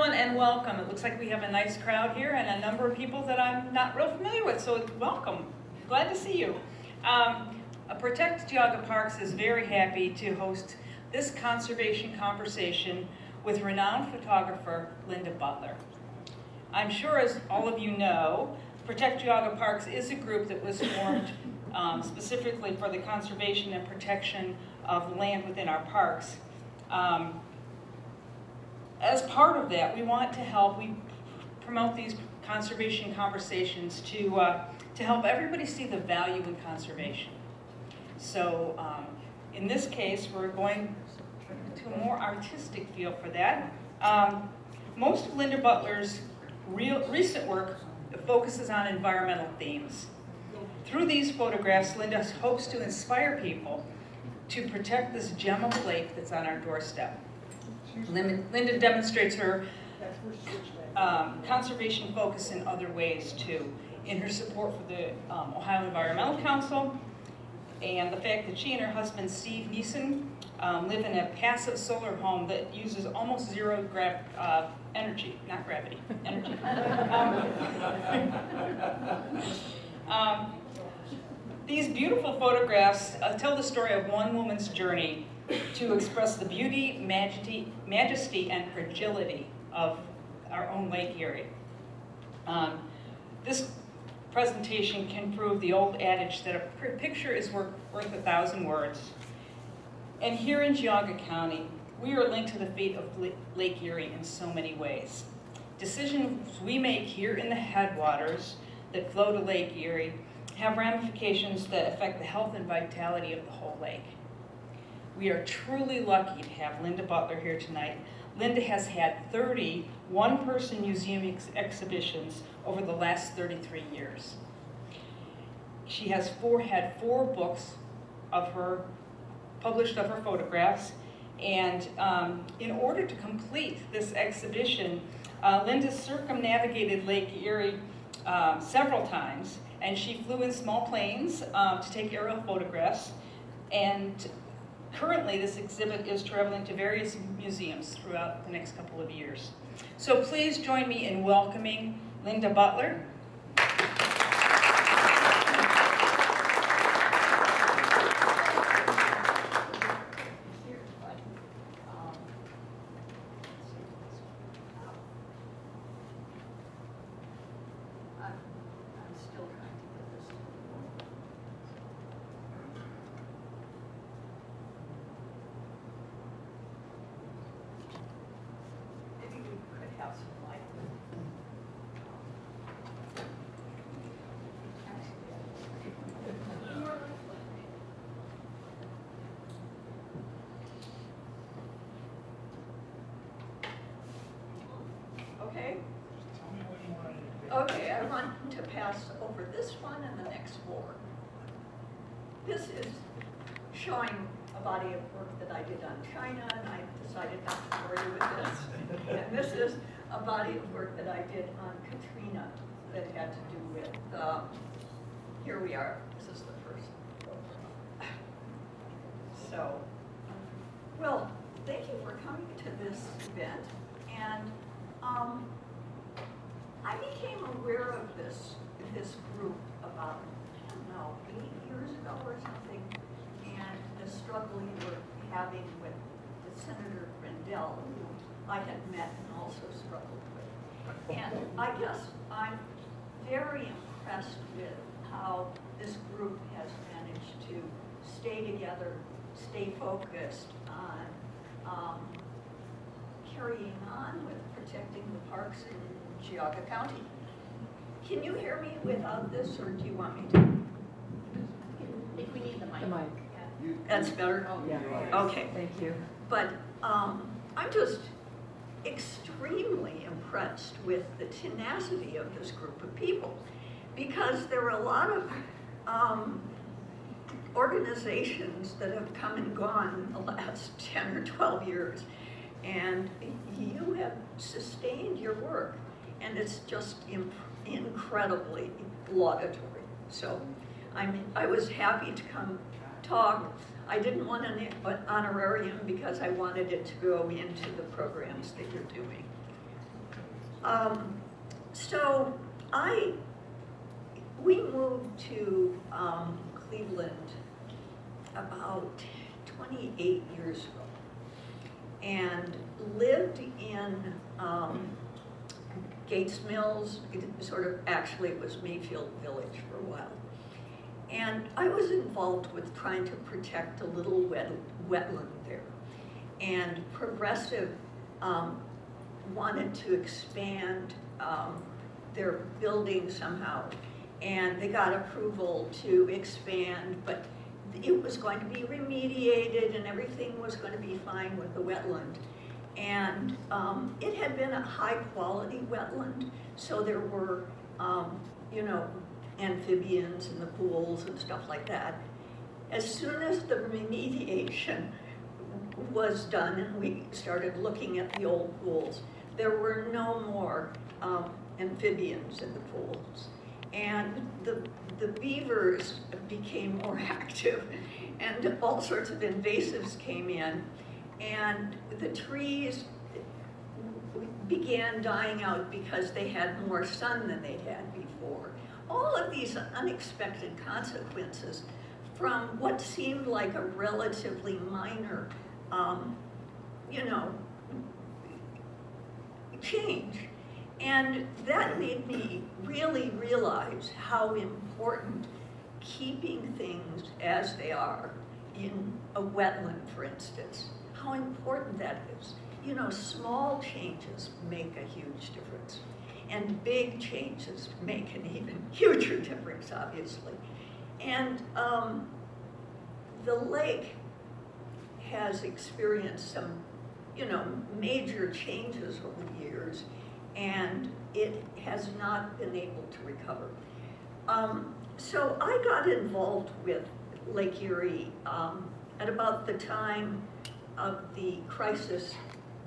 everyone, and welcome. It looks like we have a nice crowd here and a number of people that I'm not real familiar with, so welcome. Glad to see you. Um, uh, Protect Geauga Parks is very happy to host this conservation conversation with renowned photographer Linda Butler. I'm sure as all of you know, Protect Geauga Parks is a group that was formed um, specifically for the conservation and protection of land within our parks. Um, as part of that, we want to help, we promote these conservation conversations to, uh, to help everybody see the value in conservation. So um, in this case, we're going to a more artistic feel for that. Um, most of Linda Butler's real, recent work focuses on environmental themes. Through these photographs, Linda hopes to inspire people to protect this gem of lake that's on our doorstep. Linda demonstrates her um, conservation focus in other ways too, in her support for the um, Ohio Environmental Council, and the fact that she and her husband Steve Neeson um, live in a passive solar home that uses almost zero gra uh, energy, not gravity, energy. Um, um, these beautiful photographs uh, tell the story of one woman's journey to express the beauty, majesty, majesty and fragility of our own Lake Erie. Um, this presentation can prove the old adage that a picture is worth, worth a thousand words. And here in Geauga County, we are linked to the fate of Lake Erie in so many ways. Decisions we make here in the headwaters that flow to Lake Erie have ramifications that affect the health and vitality of the whole lake. We are truly lucky to have Linda Butler here tonight. Linda has had 30 one-person museum ex exhibitions over the last 33 years. She has four, had four books of her, published of her photographs, and um, in order to complete this exhibition, uh, Linda circumnavigated Lake Erie um, several times, and she flew in small planes um, to take aerial photographs. And currently, this exhibit is traveling to various museums throughout the next couple of years. So please join me in welcoming Linda Butler, Okay? Okay, I want to pass over this one and the next four. This is showing a body of work that I did on China, and I decided not to bore you with this. And this is a body of work that I did on Katrina that had to do with, um, here we are, this is the first. So, well, thank you for coming to this event, and um, I became aware of this, this group about, I don't know, eight years ago or something, and the struggle you were having with, Senator Grendell, who I had met and also struggled with. And I guess I'm very impressed with how this group has managed to stay together, stay focused on um, carrying on with protecting the parks in Geauga County. Can you hear me without this, or do you want me to? If we need the mic. The mic. That's better? Yeah. Okay. Thank you. But um, I'm just extremely impressed with the tenacity of this group of people because there are a lot of um, organizations that have come and gone in the last 10 or 12 years and you have sustained your work and it's just incredibly laudatory. So I'm, I was happy to come talk. I didn't want an, honorarium because I wanted it to go into the programs that you're doing. Um, so I, we moved to, um, Cleveland about twenty-eight years ago. And lived in, um, Gates Mills, it sort of, actually it was Mayfield Village for a while. And I was involved with trying to protect a little wet, wetland there. And Progressive, um, wanted to expand, um, their building somehow. And they got approval to expand, but it was going to be remediated and everything was gonna be fine with the wetland. And, um, it had been a high-quality wetland, so there were, um, you know, amphibians in the pools and stuff like that. As soon as the remediation was done and we started looking at the old pools, there were no more um, amphibians in the pools. And the, the beavers became more active and all sorts of invasives came in. And the trees began dying out because they had more sun than they'd had before. All of these unexpected consequences from what seemed like a relatively minor, um, you know, change. And that made me really realize how important keeping things as they are in a wetland, for instance, how important that is. You know, small changes make a huge difference. And big changes make an even huger difference, obviously. And um, the lake has experienced some, you know, major changes over the years, and it has not been able to recover. Um, so I got involved with Lake Erie um, at about the time of the crisis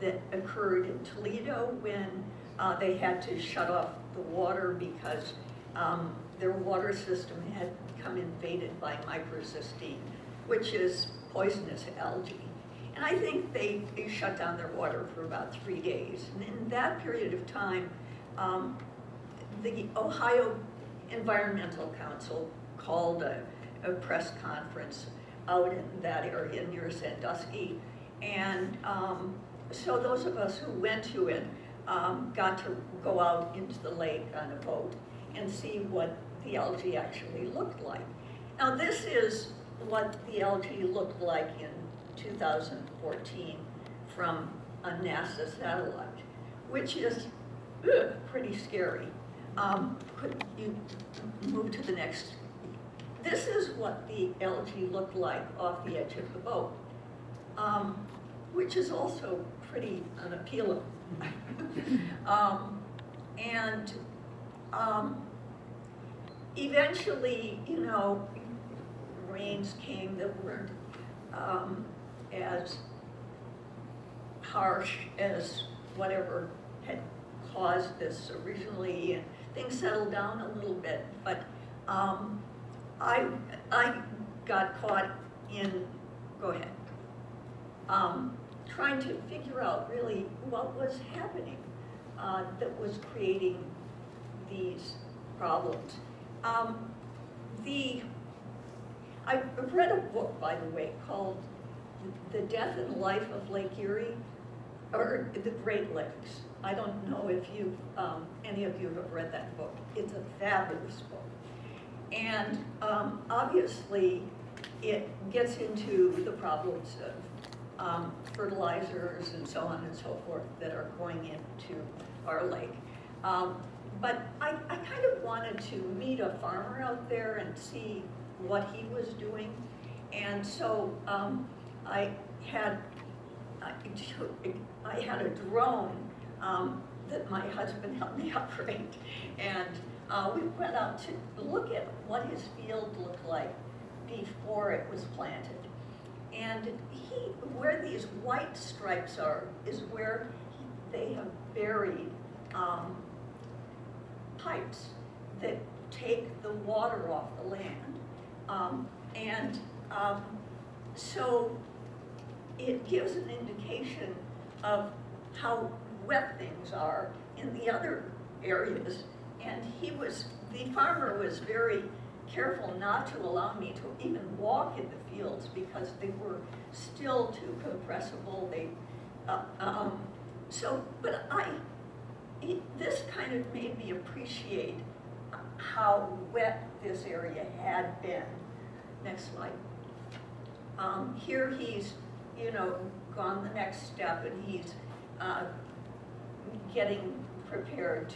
that occurred in Toledo when uh, they had to shut off the water because um, their water system had become invaded by microcystin, which is poisonous algae. And I think they, they shut down their water for about three days. And in that period of time, um, the Ohio Environmental Council called a, a press conference out in that area near Sandusky. And um, so those of us who went to it um, got to go out into the lake on a boat and see what the algae actually looked like. Now this is what the algae looked like in 2014 from a NASA satellite, which is ugh, pretty scary. Um, could you move to the next? This is what the algae looked like off the edge of the boat, um, which is also pretty unappealing. um, and um, eventually, you know, rains came that weren't um, as harsh as whatever had caused this originally, and things settled down a little bit. But um, I, I got caught in, go ahead, um, trying to figure out really what was happening uh, that was creating these problems. Um, the, I read a book, by the way, called The Death and Life of Lake Erie, or The Great Lakes. I don't know if you, um, any of you have read that book. It's a fabulous book. And um, obviously, it gets into the problems of um, fertilizers and so on and so forth that are going into our lake. Um, but I, I kind of wanted to meet a farmer out there and see what he was doing. And so um, I had I, had a drone um, that my husband helped me operate, and uh, we went out to look at what his field looked like before it was planted. And he, where these white stripes are, is where he, they have buried um, pipes that take the water off the land. Um, and um, so it gives an indication of how wet things are in the other areas. And he was, the farmer was very careful not to allow me to even walk in the fields because they were still too compressible, they, uh, um, so, but I, it- this kind of made me appreciate how wet this area had been. Next slide. Um, here he's, you know, gone the next step and he's, uh, getting prepared